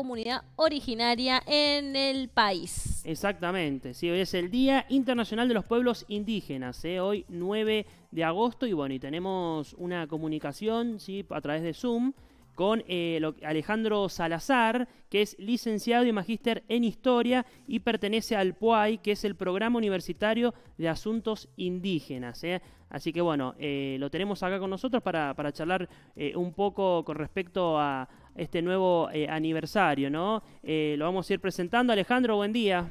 comunidad originaria en el país. Exactamente, sí, hoy es el Día Internacional de los Pueblos Indígenas, ¿eh? hoy 9 de agosto y bueno, y tenemos una comunicación ¿sí? a través de Zoom con eh, Alejandro Salazar, que es licenciado y magíster en Historia y pertenece al PUAI, que es el Programa Universitario de Asuntos Indígenas. ¿eh? Así que bueno, lo tenemos acá con nosotros para, para charlar un poco con respecto a este nuevo aniversario, ¿no? lo vamos a ir presentando. Alejandro, buen día.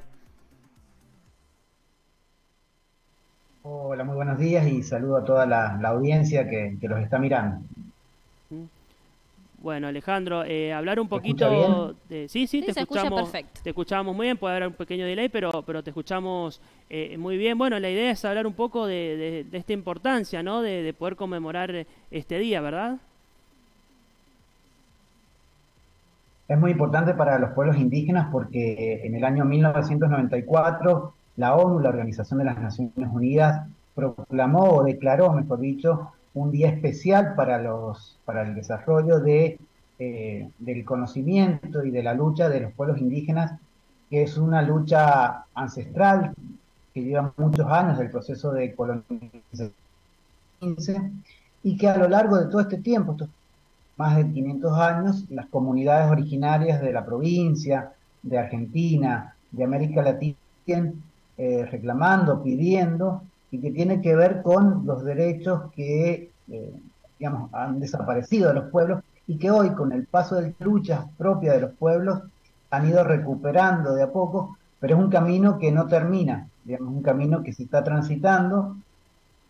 Hola, muy buenos días y saludo a toda la, audiencia que, que los está mirando. Bueno, Alejandro, eh, hablar un poquito de... Sí, sí, te escuchamos. Te escuchamos muy bien, puede haber un pequeño delay, pero, pero te escuchamos eh, muy bien. Bueno, la idea es hablar un poco de, esta importancia, ¿no? De, poder conmemorar este día, ¿verdad? Es muy importante para los pueblos indígenas porque en el año 1994 la ONU, la Organización de las Naciones Unidas, proclamó o declaró, mejor dicho, un día especial para, los, para el desarrollo de, eh, del conocimiento y de la lucha de los pueblos indígenas, que es una lucha ancestral que lleva muchos años del proceso de colonización y que a lo largo de todo este tiempo, estos más de 500 años, las comunidades originarias de la provincia, de Argentina, de América Latina, eh, reclamando, pidiendo y que tiene que ver con los derechos que, eh, digamos, han desaparecido de los pueblos y que hoy, con el paso de luchas propias de los pueblos, han ido recuperando de a poco, pero es un camino que no termina, digamos, un camino que se está transitando,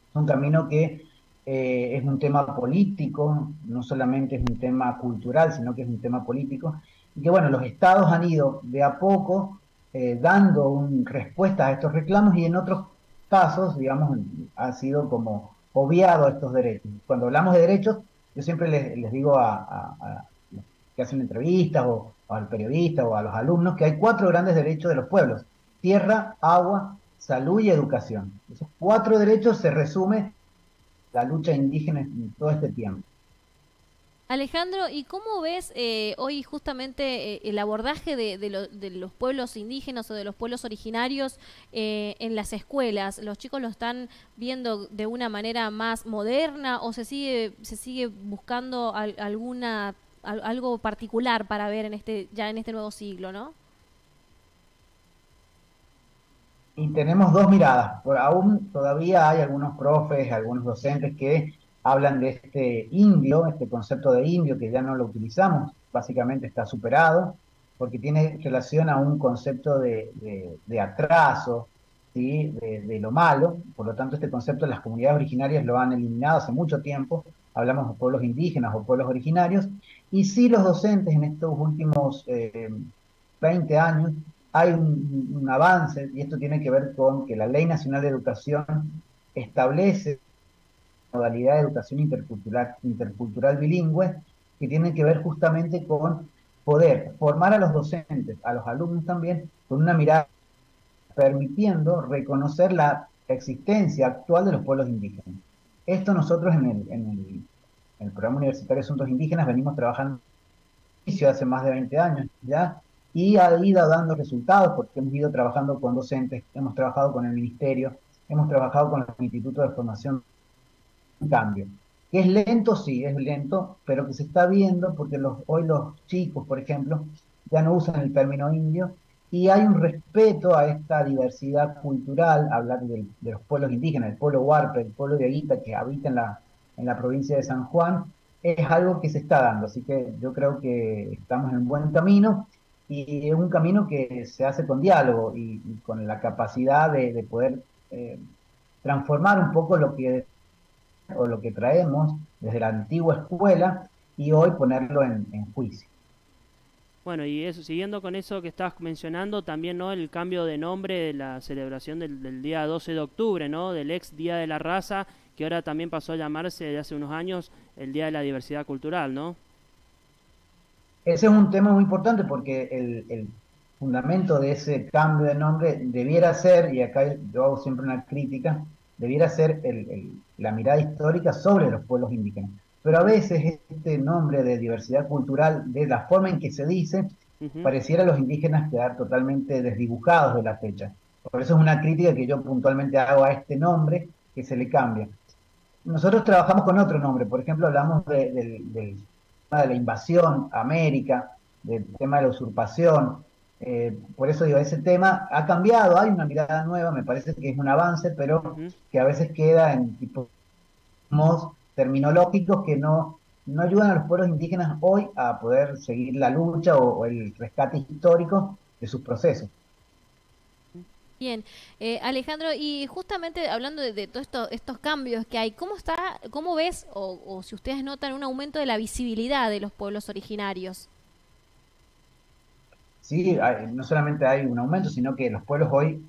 es un camino que eh, es un tema político, no solamente es un tema cultural, sino que es un tema político, y que bueno, los estados han ido de a poco eh, dando un, respuesta a estos reclamos y en otros casos, digamos, ha sido como obviado estos derechos. Cuando hablamos de derechos, yo siempre les, digo a, los que hacen entrevistas o, al periodista o a los alumnos que hay cuatro grandes derechos de los pueblos. Tierra, agua, salud y educación. Esos cuatro derechos se resume la lucha indígena en todo este tiempo. Alejandro, ¿y cómo ves eh, hoy justamente eh, el abordaje de, los pueblos indígenas o de los pueblos originarios eh, en las escuelas? ¿Los chicos lo están viendo de una manera más moderna o se sigue, se sigue buscando alguna algo particular para ver en este ya en este nuevo siglo, no? Y tenemos dos miradas. Por aún todavía hay algunos profes, algunos docentes que hablan de este indio, este concepto de indio que ya no lo utilizamos, básicamente está superado, porque tiene relación a un concepto de, atraso, ¿sí? De, lo malo, por lo tanto este concepto las comunidades originarias lo han eliminado hace mucho tiempo, hablamos de pueblos indígenas o pueblos originarios, y sí los docentes en estos últimos 20 eh, años hay un avance, y esto tiene que ver con que la Ley Nacional de Educación establece modalidad de educación intercultural, intercultural bilingüe, que tiene que ver justamente con poder formar a los docentes, a los alumnos también, con una mirada permitiendo reconocer la existencia actual de los pueblos indígenas. Esto nosotros en el, programa universitario de asuntos indígenas venimos trabajando hace más de 20 años ya, y ha ido dando resultados porque hemos ido trabajando con docentes, hemos trabajado con el ministerio, hemos trabajado con los institutos de formación cambio. Que es lento, sí, es lento, pero que se está viendo porque los, hoy los chicos, por ejemplo, ya no usan el término indio y hay un respeto a esta diversidad cultural, hablar de, los pueblos indígenas, el pueblo Huarpe, el pueblo de Aguita que habita en la, en la provincia de San Juan, es algo que se está dando, así que yo creo que estamos en buen camino y es un camino que se hace con diálogo y, con la capacidad de, poder eh, transformar un poco lo que o lo que traemos desde la antigua escuela y hoy ponerlo en, juicio. Bueno, y eso, siguiendo con eso que estabas mencionando, también no el cambio de nombre de la celebración del, día 12 de octubre, ¿no? Del ex Día de la Raza, que ahora también pasó a llamarse de hace unos años el Día de la Diversidad Cultural, ¿no? Ese es un tema muy importante porque el, el fundamento de ese cambio de nombre debiera ser, y acá yo hago siempre una crítica, debiera ser la mirada histórica sobre los pueblos indígenas. Pero a veces este nombre de diversidad cultural, de la forma en que se dice, pareciera a los indígenas quedar totalmente desdibujados de la fecha. Por eso es una crítica que yo puntualmente hago a este nombre, que se le cambia. Nosotros trabajamos con otro nombre, por ejemplo, hablamos del tema de la invasión a América, del tema de la usurpación. Eh, por eso digo, ese tema ha cambiado, hay una mirada nueva, me parece que es un avance, pero que a veces queda en tipos terminológicos que no, no ayudan a los pueblos indígenas hoy a poder seguir la lucha o el rescate histórico de sus procesos. Bien, eh, Alejandro, y justamente hablando de, todos estos cambios que hay, ¿cómo está, cómo ves o, si ustedes notan un aumento de la visibilidad de los pueblos originarios? Sí, no solamente hay un aumento, sino que los pueblos hoy,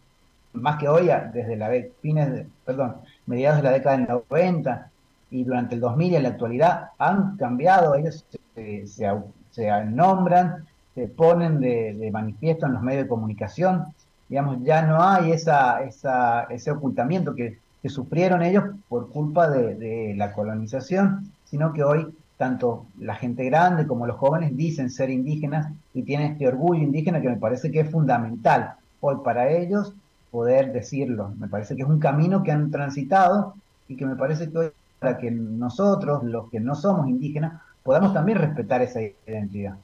más que hoy, desde la fines, de, perdón, mediados de la década del 90 y durante el 2000 y en la actualidad han cambiado, ellos se, se, nombran, se ponen de, de manifiesto en los medios de comunicación digamos, ya no hay esa, esa, ese ocultamiento que, sufrieron ellos por culpa de, la colonización, sino que hoy tanto la gente grande como los jóvenes dicen ser indígenas y tienen este orgullo indígena que me parece que es fundamental hoy para ellos poder decirlo. Me parece que es un camino que han transitado y que me parece que hoy para que nosotros, los que no somos indígenas, podamos también respetar esa identidad.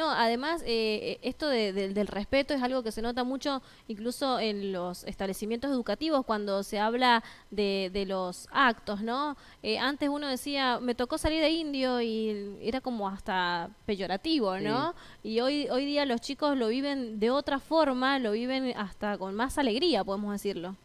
No, además, eh, esto del respeto es algo que se nota mucho incluso en los establecimientos educativos cuando se habla de, los actos, ¿no? Eh, antes uno decía, me tocó salir de indio y era como hasta peyorativo, ¿no? Y hoy, hoy día los chicos lo viven de otra forma, lo viven hasta con más alegría, podemos decirlo.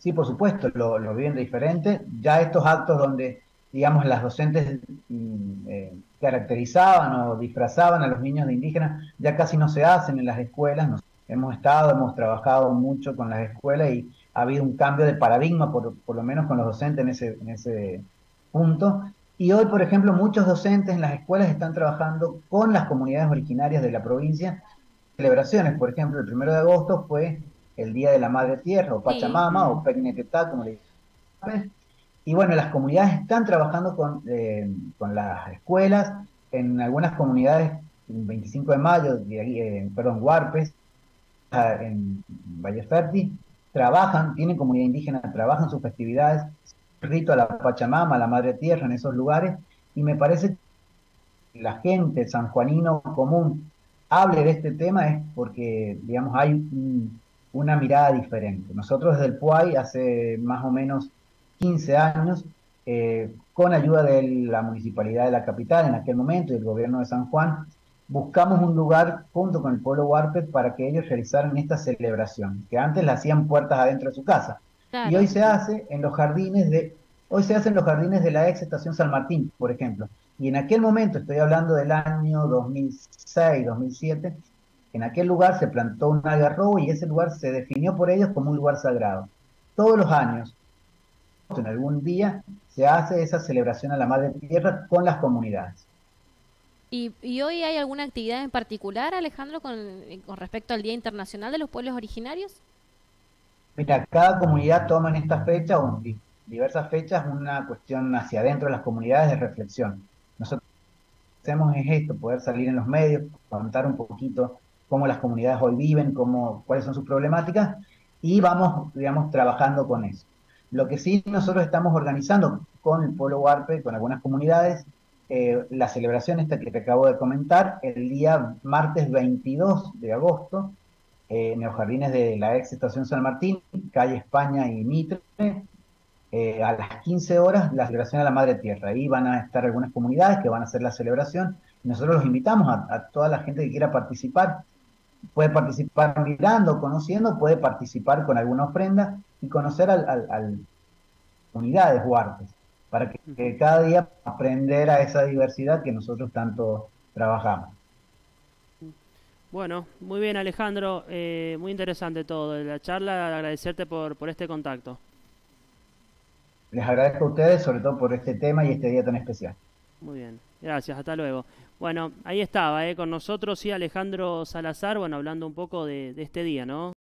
Sí, por supuesto, lo, lo viven diferente. Ya estos actos donde digamos, las docentes mm, eh, caracterizaban o disfrazaban a los niños de indígenas, ya casi no se hacen en las escuelas. Nos, hemos estado, hemos trabajado mucho con las escuelas y ha habido un cambio de paradigma, por, lo menos con los docentes en ese, en ese punto. Y hoy, por ejemplo, muchos docentes en las escuelas están trabajando con las comunidades originarias de la provincia. Celebraciones, por ejemplo, el primero de agosto fue el Día de la Madre Tierra, o Pachamama, o Pegnetetá, como le dicen y bueno, las comunidades están trabajando con, eh, con las escuelas, en algunas comunidades, el 25 de mayo, eh, perdón, Huarpes, ah, en Valle Fértil, trabajan, tienen comunidad indígena, trabajan sus festividades, rito a la Pachamama, a la Madre Tierra en esos lugares, y me parece que la gente sanjuanino común hable de este tema es porque, digamos, hay una mirada diferente. Nosotros desde el PUAI hace más o menos 15 años, eh, con ayuda de la municipalidad de la capital en aquel momento y el gobierno de San Juan, buscamos un lugar junto con el pueblo Huarpet para que ellos realizaran esta celebración, que antes la hacían puertas adentro de su casa. Y hoy se hace en los jardines de, hoy se hace en los jardines de la ex estación San Martín, por ejemplo. Y en aquel momento, estoy hablando del año 2006, 2007, en aquel lugar se plantó un algarrobo y ese lugar se definió por ellos como un lugar sagrado. Todos los años, en algún día se hace esa celebración a la Madre Tierra con las comunidades. ¿Y, hoy hay alguna actividad en particular, Alejandro, con, respecto al Día Internacional de los Pueblos Originarios? Mira, cada comunidad toma en esta fecha o en diversas fechas una cuestión hacia adentro de las comunidades de reflexión. Nosotros hacemos es esto, poder salir en los medios, contar un poquito cómo las comunidades hoy viven, cómo, cuáles son sus problemáticas y vamos, digamos, trabajando con eso. Lo que sí nosotros estamos organizando con el pueblo Huarpe, con algunas comunidades, eh, la celebración esta que te acabo de comentar, el día martes 22 de agosto, eh, en los jardines de la ex estación San Martín, calle España y Mitre, eh, a las 15 horas la celebración a la Madre Tierra. Ahí van a estar algunas comunidades que van a hacer la celebración. Nosotros los invitamos a, toda la gente que quiera participar. Puede participar mirando, conociendo, puede participar con alguna ofrenda y conocer al, al, unidades Huarpes, para que, cada día aprender a esa diversidad que nosotros tanto trabajamos. Bueno, muy bien Alejandro, eh, muy interesante todo la charla, agradecerte por, por este contacto. Les agradezco a ustedes, sobre todo por este tema y este día tan especial. Muy bien, gracias, hasta luego. Bueno, ahí estaba, eh, con nosotros, sí, Alejandro Salazar, bueno, hablando un poco de, de este día, ¿no?